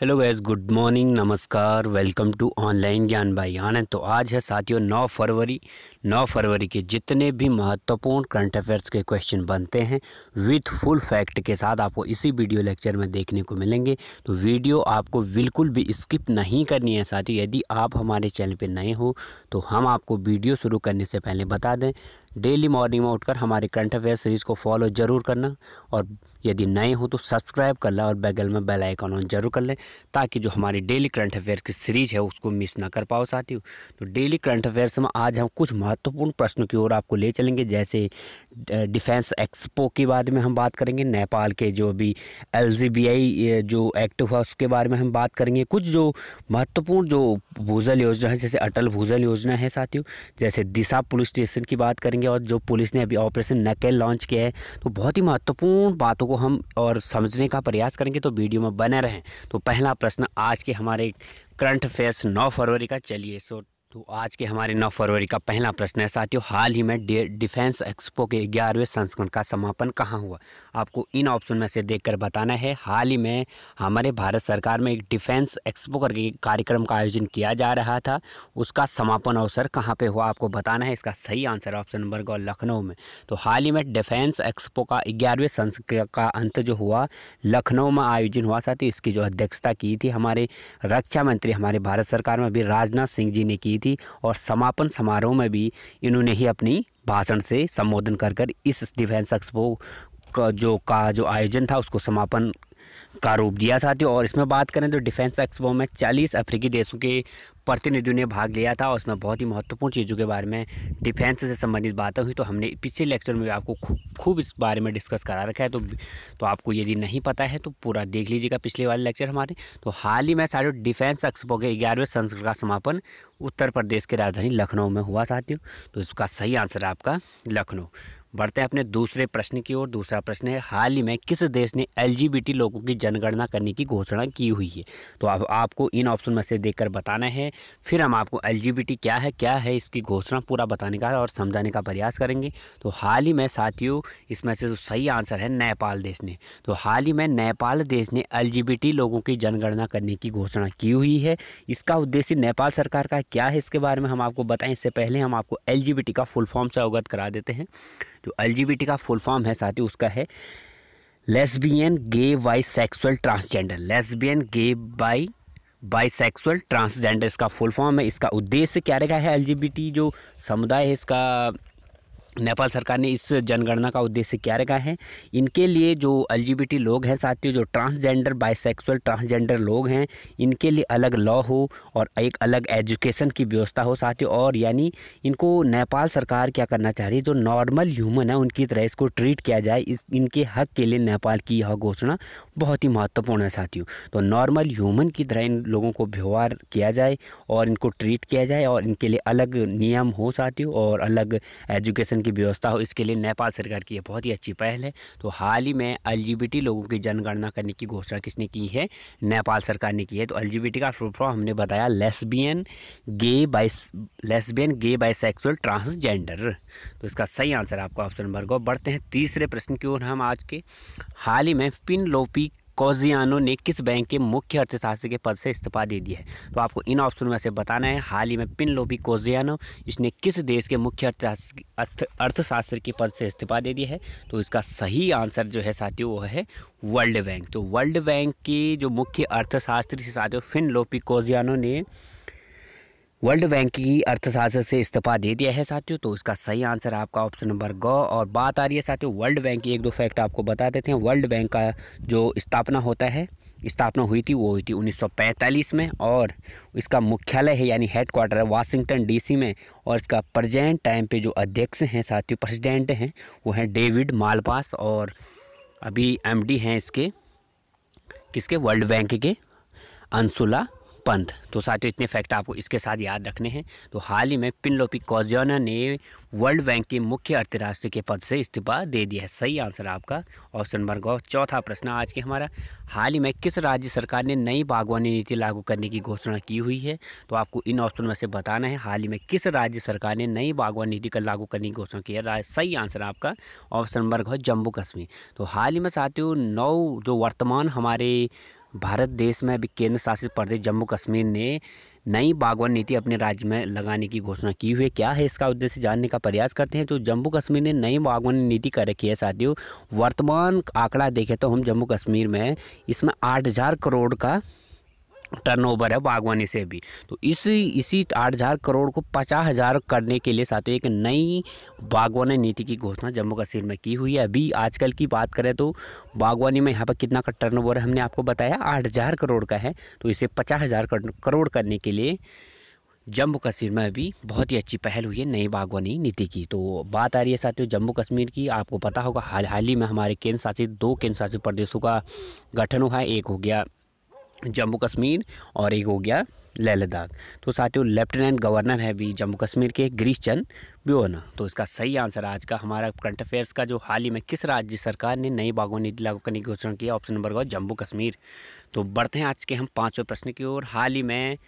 Hello guys good morning नमस्कार welcome to online Gyan Bhai Anand. तो आज है साथियों 9 फरवरी 9 फरवरी के जितने भी महत्वपूर्ण करंट अफेयर्स के क्वेश्चन बनते हैं विथ फुल फैक्ट के साथ आपको इसी वीडियो लेक्चर में देखने को मिलेंगे। तो वीडियो आपको बिल्कुल भी स्किप नहीं करनी है साथियों यदि आप हमारे चैनल पर नए हो तो हम आपको वीडियो शुरू करने से पहले बता दें डेली मॉर्निंग में उठकर हमारे करंट अफेयर सीरीज़ को फॉलो ज़रूर करना और यदि नए हो तो सब्सक्राइब कर लें और बैगल में बेल आइकन ऑन ज़रूर कर लें ताकि जो हमारी डेली करंट अफेयर की सीरीज़ है उसको मिस ना कर पाओ साथियों। तो डेली करंट अफेयर्स में आज हम कुछ महत्वपूर्ण प्रश्नों की ओर आपको ले चलेंगे, जैसे डिफेंस एक्सपो के बारे में हम बात करेंगे, नेपाल के जो अभी एल जो एक्ट हुआ उसके बारे में हम बात करेंगे। कुछ जो महत्वपूर्ण जो भूजल योजना है, जैसे अटल भूजल योजना है साथियों, जैसे दिशा पुलिस स्टेशन की बात करेंगे और जो पुलिस ने अभी ऑपरेशन नकेल लॉन्च किया है तो बहुत ही महत्वपूर्ण बातों को हम और समझने का प्रयास करेंगे तो वीडियो में बने रहें। तो पहला प्रश्न आज के हमारे करंट अफेयर्स नौ फरवरी का, चलिए सो तो आज के हमारे 9 फरवरी का पहला प्रश्न है, साथियों, हाल ही में डिफेंस एक्सपो के ग्यारहवें संस्करण का समापन कहाँ हुआ? आपको इन ऑप्शन में से देखकर बताना है, हाल ही में हमारे भारत सरकार में एक डिफेंस एक्सपो करके कार्यक्रम का आयोजन किया जा रहा था, उसका समापन अवसर कहाँ पे हुआ आपको बताना है, इसका सही आंसर ऑप्शन नंबर ग लखनऊ में। तो हाल ही में डिफेंस एक्सपो का ग्यारहवें संस्करण का अंत जो हुआ, लखनऊ में आयोजन हुआ साथ इसकी जो अध्यक्षता की थी हमारे रक्षा मंत्री, हमारे भारत सरकार में भी राजनाथ सिंह जी ने की थी थी और समापन समारोह में भी इन्होंने ही अपनी भाषण से संबोधन कर कर इस डिफेंस एक्सपो का जो का जो आयोजन था उसको समापन का रूप दिया साथियों। और इसमें बात करें तो डिफेंस एक्सपो में 40 अफ्रीकी देशों के प्रतिनिधियों ने भाग लिया था और उसमें बहुत ही महत्वपूर्ण चीज़ों के बारे में डिफेंस से संबंधित बातें हुई। तो हमने पिछले लेक्चर में आपको खूब इस बारे में डिस्कस करा रखा है। तो तो आपको यदि नहीं पता है तो पूरा देख लीजिएगा पिछले वाले लेक्चर हमारे। तो हाल ही में सारे डिफेंस एक्सपो के ग्यारहवें संस्करण का समापन उत्तर प्रदेश की राजधानी लखनऊ में हुआ साथियों। तो इसका सही आंसर आपका लखनऊ। बढ़ते हैं अपने दूसरे प्रश्न की ओर। दूसरा प्रश्न है, हाल ही में किस देश ने एलजीबीटी लोगों की जनगणना करने की घोषणा की हुई है? तो आप आपको इन ऑप्शन में से देखकर बताना है। फिर हम आपको एलजीबीटी क्या है क्या है इसकी घोषणा पूरा बताने का और समझाने का प्रयास करेंगे। तो हाल ही में साथियों, इसमें से तो सही आंसर है, नेपाल देश ने। तो हाल ही में नेपाल देश ने एलजीबीटी लोगों की जनगणना करने की घोषणा की हुई है। इसका उद्देश्य नेपाल सरकार का क्या है, इसके बारे में हम आपको बताएँ। इससे पहले हम आपको एलजीबीटी का फुल फॉर्म से अवगत करा देते हैं। जो एल का फुल फॉर्म है साथ ही उसका है lesbian, gay bisexual transgender. Lesbian, gay, bi bisexual transgender. इसका फुल फॉर्म है। इसका उद्देश्य क्या रहेगा है एलजीबीटी जो समुदाय है, इसका नेपाल सरकार ने इस जनगणना का उद्देश्य क्या रखा है? इनके लिए जो एल लोग हैं साथियों, जो ट्रांसजेंडर बाइसेक्सुअल ट्रांसजेंडर लोग हैं, इनके लिए अलग लॉ हो और एक अलग एजुकेशन की व्यवस्था हो साथियों। और यानी इनको नेपाल सरकार क्या करना चाह रही है? जो नॉर्मल ह्यूमन है, उनकी तरह इसको ट्रीट किया जाए, इस, इनके हक के लिए नेपाल की यह घोषणा बहुत ही महत्वपूर्ण है साथियों। तो नॉर्मल ह्यूमन की तरह इन लोगों को व्यवहार किया जाए और इनको ट्रीट किया जाए और इनके लिए अलग नियम हो साथियों और अलग एजुकेशन की व्यवस्था हो, इसके लिए नेपाल सरकार की यह बहुत ही अच्छी पहल है। तो हाल ही में एलजीबीटी लोगों की जनगणना करने की घोषणा किसने की है? नेपाल सरकार ने की है। तो एलजीबीटी का फुल फॉर्म हमने बताया lesbian gay bi lesbian gay bisexual transgender तो इसका सही आंसर आपको ऑप्शन नंबर को बढ़ते हैं तीसरे प्रश्न की ओर हम आज के। हाल ही में पिन लोपी कोजियानो ने किस बैंक के मुख्य अर्थशास्त्री के पद से इस्तीफा दे दिया है? तो आपको इन ऑप्शन में से बताना है। हाल ही में पिन लोबी कोजियानो, इसने किस देश के मुख्य अर्थशास्त्र के पद से इस्तीफा दे दिया है? तो इसका सही आंसर जो है साथियों, वो है वर्ल्ड बैंक। तो वर्ल्ड बैंक की जो मुख्य अर्थशास्त्री से साथियों फिन लोपी कोजियानो ने वर्ल्ड बैंक की अर्थशास्त्र से इस्तीफा दे दिया है साथियों तो इसका सही आंसर आपका ऑप्शन नंबर ग और बात आ रही है साथियों, वर्ल्ड बैंक की एक दो फैक्ट आपको बता देते हैं। वर्ल्ड बैंक का जो स्थापना होता है, स्थापना हुई थी, वो हुई थी 1945 में और इसका मुख्यालय है, यानी हेड क्वार्टर है वाशिंगटन डीसी में और इसका प्रजेंट टाइम पे जो अध्यक्ष हैं साथियों, प्रेसिडेंट हैं, वो हैं डेविड मालपास और अभी एमडी हैं इसके, किसके? वर्ल्ड बैंक के अंशुला पंथ तो साथियों, इतने फैक्ट आपको इसके साथ याद रखने हैं। तो हाल ही में पिनलोपी कौजोना ने वर्ल्ड बैंक के मुख्य अर्थराष्ट्रीय के पद से इस्तीफा दे दिया है। सही आंसर आपका ऑप्शन नंबर गौ, चौथा प्रश्न आज के हमारा। हाल ही में किस राज्य सरकार ने नई बागवानी नीति लागू करने की घोषणा की हुई है? तो आपको इन ऑप्शन में से बताना है, हाल ही में किस राज्य सरकार ने नई बागवानी नीति का लागू करने की घोषणा की है? सही आंसर आपका ऑप्शन नंबर गौ, जम्मू कश्मीर। तो हाल ही में साथियों, नौ जो वर्तमान हमारे भारत देश में अभी केंद्र शासित प्रदेश जम्मू कश्मीर ने नई बागवान नीति अपने राज्य में लगाने की घोषणा की हुई है। क्या है इसका उद्देश्य जानने का प्रयास करते हैं? तो जम्मू कश्मीर ने नई बागवान नीति कर रखी है साथियों। वर्तमान आंकड़ा देखें तो हम जम्मू कश्मीर में इसमें आठ हज़ार करोड़ का टर्नओवर है बागवानी से भी। तो इस, इसी आठ हज़ार करोड़ को पचास हज़ार करने के लिए साथ एक नई बागवानी नीति की घोषणा जम्मू कश्मीर में की हुई है। अभी आजकल की बात करें तो बागवानी में यहाँ पर कितना का टर्नओवर है, हमने आपको बताया, आठ हज़ार करोड़ का है। तो इसे पचास हज़ार करोड़ करने के लिए जम्मू कश्मीर में अभी बहुत ही अच्छी पहल हुई है नई बागवानी नीति की। तो बात आ रही है साथियों जम्मू कश्मीर की, आपको पता होगा, हाल हाल ही में हमारे केंद्र शासित, दो केंद्र शासित प्रदेशों का गठन हुआ है, एक हो गया जम्मू कश्मीर और एक हो गया लेह लद्दाख। तो साथियों, लेफ्टिनेंट गवर्नर है भी जम्मू कश्मीर के गिरीश चंद ब्योना। तो इसका सही आंसर आज का हमारा करंट अफेयर्स का जो हाल ही में किस राज्य सरकार ने नई बागों नीति लागू करने की घोषणा की, option number one Jammu Kashmir. तो बढ़ते हैं आज के हम पाँचवें प्रश्न की ओर। हाल ही में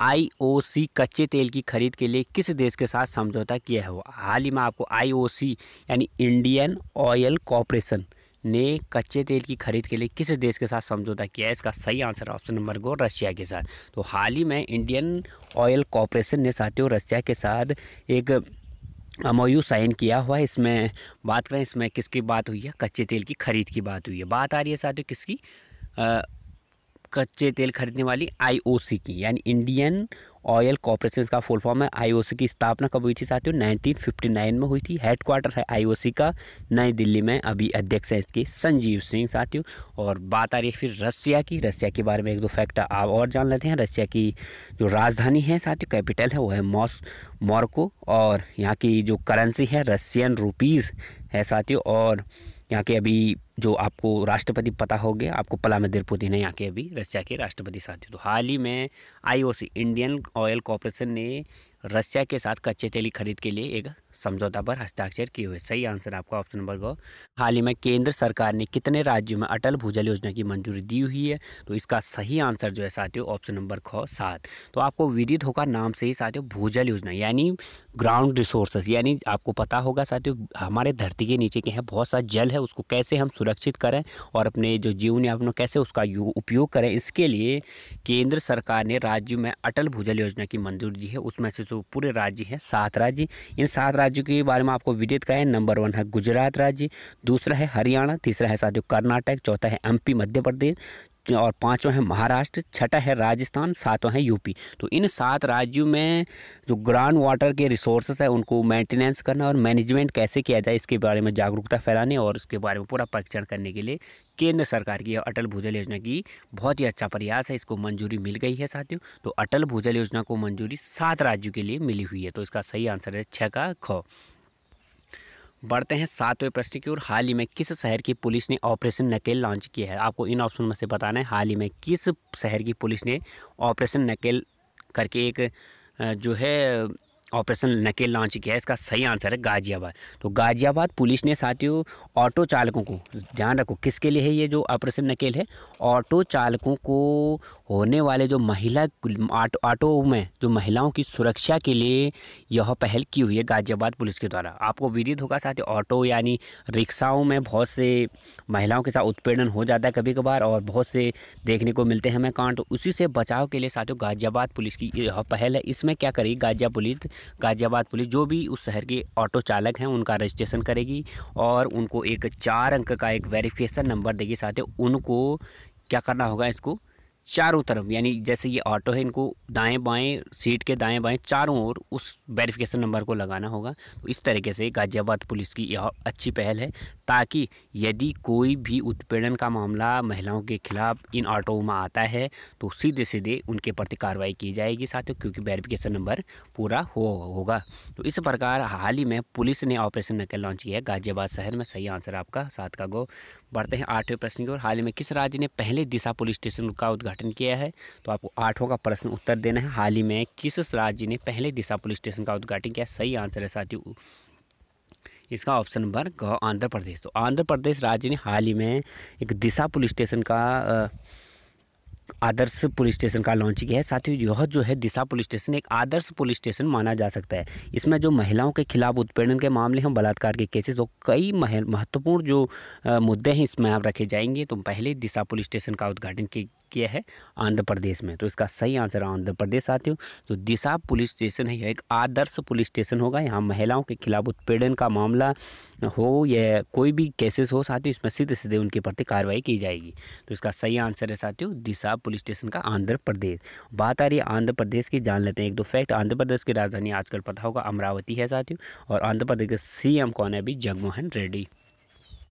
आईओसी कच्चे तेल की खरीद के लिए किस देश के साथ समझौता किया है हाल ही में आपको आईओसी यानी इंडियन ऑयल कॉरपोरेशन ने कच्चे तेल की खरीद के लिए किस देश के साथ समझौता किया है? इसका सही आंसर ऑप्शन नंबर गो रशिया के साथ। तो हाल ही में इंडियन ऑयल कॉरपोरेशन ने साथियों रशिया के साथ एक MOU साइन किया हुआ है। इसमें बात करें इसमें किसकी बात हुई है? कच्चे तेल की खरीद की बात हुई है। बात आ रही है साथियों किसकी? आ, कच्चे तेल खरीदने वाली आईओसी की, यानी इंडियन ऑयल कॉरपोरेशन का फुल फॉर्म है। आईओसी की स्थापना कब हुई थी साथियों? 1959 में हुई थी। हेडक्वार्टर है आईओसी का, नई दिल्ली में अभी अध्यक्ष है इसके संजीव सिंह साथियों। और बात आ रही है फिर रसिया की। रसिया के बारे में एक दो फैक्ट आप और जान लेते हैं। रसिया की जो राजधानी है साथियों कैपिटल है, वो है मॉस मॉर्को और यहाँ की जो करेंसी है रशियन रुपीज़ है साथियों। और यहाँ के अभी जो आपको राष्ट्रपति पता हो गया, आपको पलामेदिर पुतिन है यहाँ के अभी रशिया के राष्ट्रपति साथी तो हाल ही में आईओसी, इंडियन ऑयल कॉरपोरेशन ने रशिया के साथ कच्चे तेल खरीद के लिए एक समझौता पर हस्ताक्षर किए हुए। सही आंसर आपका ऑप्शन नंबर को हाल ही में केंद्र सरकार ने कितने राज्यों में अटल भूजल योजना की मंजूरी दी हुई है? तो इसका सही आंसर जो है साथियों, ऑप्शन नंबर ख सात। तो आपको विदित होगा नाम से ही साथियों, भूजल योजना, यानी ग्राउंड रिसोर्सेज यानी आपको पता होगा साथियों, हमारे धरती के नीचे के हैं, बहुत सा जल है, उसको कैसे हम सुरक्षित करें और अपने जो जीवन यापन कैसे उसका उपयोग करें। इसके लिए केंद्र सरकार ने राज्य में अटल भूजल योजना की मंजूरी दी है, उसमें से जो पूरे राज्य हैं, सात राज्य। इन सात राज्यों के बारे में आपको विदित करें। नंबर वन है गुजरात राज्य, दूसरा है हरियाणा, तीसरा है साथियों कर्नाटक, चौथा है एमपी मध्य प्रदेश। और पाँचवा है महाराष्ट्र, छठा है राजस्थान सातवां है यूपी। तो इन सात राज्यों में जो ग्राउंड वाटर के रिसोर्सेस है, उनको मेंटेनेंस करना और मैनेजमेंट कैसे किया जाए, इसके बारे में जागरूकता फैलाने और इसके बारे में पूरा परीक्षण करने के लिए केंद्र सरकार की अटल भूजल योजना की बहुत ही अच्छा प्रयास है, इसको मंजूरी मिल गई है साथियों। तो अटल भूजल योजना को मंजूरी सात राज्यों के लिए मिली हुई है तो इसका सही आंसर है छः का ख। बढ़ते हैं सातवें प्रश्न की ओर। हाल ही में किस शहर की पुलिस ने ऑपरेशन नकेल लॉन्च किया है? आपको इन ऑप्शन में से बताना है। हाल ही में किस शहर की पुलिस ने ऑपरेशन नकेल करके एक जो है, ऑपरेशन नकेल लॉन्च किया है? इसका सही आंसर है गाजियाबाद। तो गाजियाबाद पुलिस ने साथियों, ऑटो चालकों को, ध्यान रखो, किसके लिए है ये जो ऑपरेशन नकेल है? ऑटो चालकों को होने वाले जो महिला ऑटो में, जो महिलाओं की सुरक्षा के लिए यह पहल की हुई है गाजियाबाद पुलिस के द्वारा। आपको विदित होगा साथ ही ऑटो यानी रिक्शाओं में बहुत से महिलाओं के साथ उत्पीड़न हो जाता है कभी कभार और बहुत से देखने को मिलते हैं हमें कांड। तो उसी से बचाव के लिए साथियों गाजियाबाद पुलिस की यह पहल है। इसमें क्या करेगी गाजिया पुलिस, गाजियाबाद पुलिस जो भी उस शहर के ऑटो चालक हैं, उनका रजिस्ट्रेशन करेगी और उनको एक चार अंक का एक वेरिफिकेशन नंबर देगी साथ ही उनको क्या करना होगा इसको चारों तरफ़, यानी जैसे ये ऑटो है, इनको दाएँ बाएँ सीट के दाएँ बाएँ, चारों ओर उस वेरिफिकेशन नंबर को लगाना होगा। तो इस तरीके से गाज़ियाबाद पुलिस की यह अच्छी पहल है, ताकि यदि कोई भी उत्पीड़न का मामला महिलाओं के खिलाफ इन ऑटो में आता है तो सीधे सीधे उनके प्रति कार्रवाई की जाएगी साथियों, क्योंकि वेरिफिकेशन नंबर पूरा हो, होगा। तो इस प्रकार हाल ही में पुलिस ने ऑपरेशन नकल लॉन्च किया है। गाज़ियाबाद शहर में सही आंसर आपका सात का गो। बढ़ते हैं आठवें प्रश्न की ओर। हाल ही में किस राज्य ने पहले दिशा पुलिस स्टेशन का उद्घाटन किया है? तो आपको आठों का प्रश्न उत्तर देना है। हाल ही में किस राज्य ने पहले दिशा पुलिस स्टेशन का उद्घाटन किया सही आंसर है साथियों, इसका ऑप्शन नंबर ग, आंध्र प्रदेश। तो आंध्र प्रदेश राज्य ने हाल ही में एक दिशा पुलिस स्टेशन का आदर्श पुलिस स्टेशन का लॉन्च किया है। साथ ही यह जो है दिशा पुलिस स्टेशन, एक आदर्श पुलिस स्टेशन माना जा सकता है। इसमें जो महिलाओं के खिलाफ उत्पीड़न के मामले हैं, बलात्कार के केसेस और कई महत्वपूर्ण जो मुद्दे हैं, इसमें आप रखे जाएँगे। तो पहले दिशा पुलिस स्टेशन का उद्घाटन किया है आंध्र प्रदेश में। तो इसका सही आंसर आंध्र प्रदेश साथियों। तो दिशा पुलिस स्टेशन है, यह एक आदर्श पुलिस स्टेशन होगा। यहाँ महिलाओं के खिलाफ उत्पीड़न का मामला हो या कोई भी केसेस हो, साथियों, इसमें सीधे सीधे उनके प्रति कार्रवाई की जाएगी। तो इसका सही आंसर है साथियों, दिशा पुलिस स्टेशन का आंध्र प्रदेश। बात आ रही है आंध्र प्रदेश की, जान लेते हैं। एक दो फैक्ट, आंध्र प्रदेश की राजधानी आजकल पता होगा अमरावती है साथियों, और आंध्र प्रदेश के सीएम कौन है अभी? जगमोहन रेड्डी।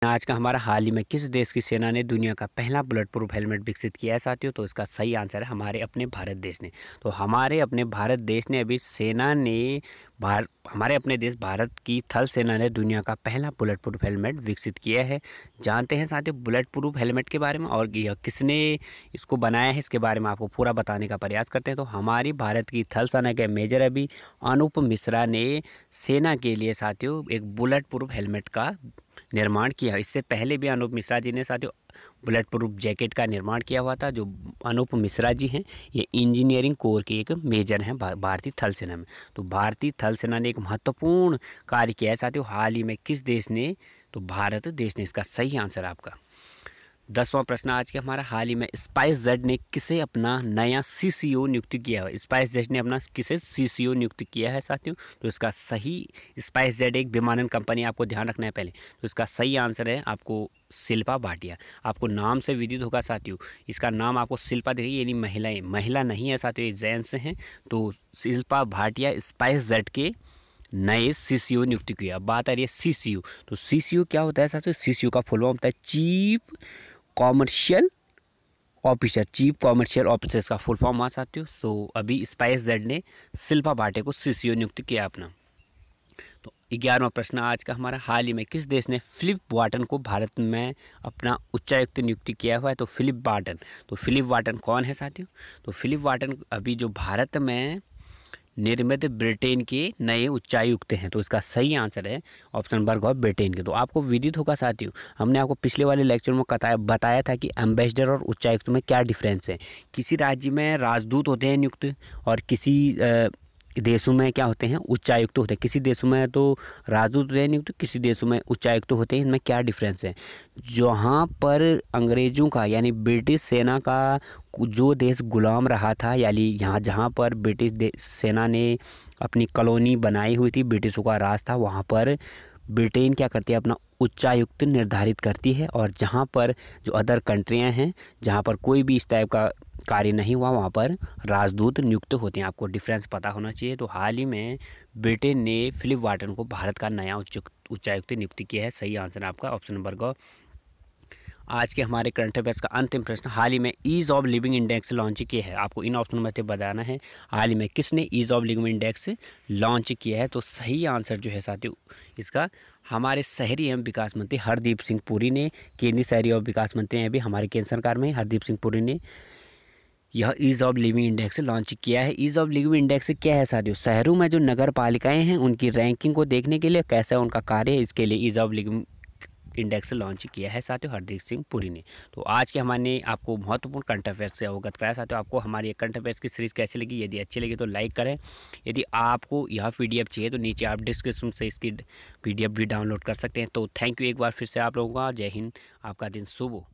आज का हमारा हाल ही में किस देश की सेना ने दुनिया का पहला बुलेट प्रूफ हेलमेट विकसित किया है साथियों? तो इसका सही आंसर है हमारे अपने भारत देश ने। तो हमारे अपने भारत देश ने अभी सेना ने भार, हमारे अपने देश भारत की थल सेना ने दुनिया का पहला बुलेट प्रूफ हेलमेट विकसित किया है। जानते हैं साथियों बुलेट प्रूफ हेलमेट के बारे में और यह किसने इसको बनाया है, इसके बारे में आपको पूरा बताने का प्रयास करते हैं। तो हमारी भारत की थल सेना के मेजर अभी अनूप मिश्रा ने सेना के लिए साथियों एक बुलेट प्रूफ हेलमेट का निर्माण किया। इससे पहले भी अनूप मिश्रा जी ने साथियों, बुलेट प्रूफ जैकेट का निर्माण किया हुआ था, जो अनूप मिश्रा जी हैं। ये इंजीनियरिंग कोर के एक मेजर हैं भारतीय थल सेना में। तो भारतीय थल सेना ने एक महत्वपूर्ण कार्य किया है। साथियों, हाल ही में किस देश ने तो भारत देश ने इसका सही आंसर आपका। दसवां प्रश्न आज के हमारा हाल ही में स्पाइस जेड ने किसे अपना नया सीसीओ नियुक्त किया है? स्पाइस जेड ने अपना किसे सीसीओ नियुक्त किया है साथियों? तो इसका सही स्पाइस जेड एक विमानन कंपनी आपको ध्यान रखना है पहले। तो इसका सही आंसर है आपको शिल्पा भाटिया। आपको नाम से विदित होगा साथियों। इसका नाम आपको शिल्पा देखिए यानी महिलाएँ। महिला नहीं है साथियों, ये जेंट्स हैं। तो शिल्पा भाटिया स्पाइस जेड के नए सी सी ओ नियुक्त किया। बात आ रही है सी तो सी क्या होता है साथियों? सी का फुल फॉर्म होता है chief commercial officer chief commercial officer का फुल फॉर्म आ सकते हो। सो अभी स्पाइस जेड ने शिल्पा भाटे को सी नियुक्त किया अपना। तो ग्यारहवा प्रश्न आज का हमारा, हाल ही में किस देश ने फिलिप वाटन को भारत में अपना उच्चायुक्त नियुक्ति किया हुआ है? तो फिलिप वाटन तो फिलिप वाटन कौन है साथियों? तो फिलिप वाटन अभी जो भारत में निर्मित ब्रिटेन के नए उच्चायुक्त हैं। तो इसका सही आंसर है ऑप्शन नंबर गौ ब्रिटेन के। तो आपको विदित होगा साथियों, हमने आपको पिछले वाले लेक्चर में बताया था कि एम्बेसडर और उच्चायुक्त में क्या डिफरेंस है। किसी राज्य में राजदूत होते हैं नियुक्त और किसी देशों में क्या होते हैं? उच्चायुक्त तो होते हैं। किसी देशों में तो राजदूत होते हैं नियुक्त किसी देशों में उच्चायुक्त तो होते हैं। इनमें क्या डिफरेंस है? जहाँ पर अंग्रेज़ों का, यानी ब्रिटिश सेना का जो देश गुलाम रहा था, यानी यहाँ जहाँ पर ब्रिटिश सेना ने अपनी कॉलोनी बनाई हुई थी, ब्रिटिशों का राज था, वहाँ पर ब्रिटेन क्या करती है? अपना उच्चायुक्त निर्धारित करती है और जहाँ पर जो अदर कंट्रियाँ हैं, जहाँ पर कोई भी इस टाइप का कार्य नहीं हुआ, वहाँ पर राजदूत नियुक्त होते हैं। आपको डिफरेंस पता होना चाहिए। तो हाल ही में ब्रिटेन ने फिलिप वार्टन को भारत का नया उच्च, उच्चायुक्त नियुक्त किया है। सही आंसर आपका ऑप्शन नंबर का आज के हमारे करंट अफेयर्स का अंतिम प्रश्न, हाल ही में ease of living index launch किया है। आपको इन ऑप्शन में से बताना है, हाल ही में किसने ease of living index launch किया है? तो सही आंसर जो है साथियों, इसका हमारे शहरी एवं विकास मंत्री हरदीप सिंह पुरी ने, केंद्रीय शहरी एवं विकास मंत्री हैं अभी हमारे केंद्र सरकार में, हरदीप सिंह पुरी ने यह ease of living index launch किया है। ईज़ ऑफ़ लिविंग इंडेक्स क्या है साथियों? शहरों में जो नगर पालिकाएँ हैं, उनकी रैंकिंग को देखने के लिए कैसा उनका कार्य है? इसके लिए ease of living index launch किया है साथियों हरदीप सिंह पुरी ने। तो आज के हमारे आपको महत्वपूर्ण करंट अफेयर्स से अवगत कराया। साथियों आपको हमारी करंट अफेयर्स की सीरीज़ कैसी लगी? यदि अच्छी लगी तो लाइक करें। यदि आपको यह पी चाहिए तो नीचे आप डिस्क्रिप्शन से इसकी पीडीएफ भी डाउनलोड कर सकते हैं। तो थैंक यू एक बार फिर से आप लोगों का। जय हिंद। आपका दिन शुभ हो।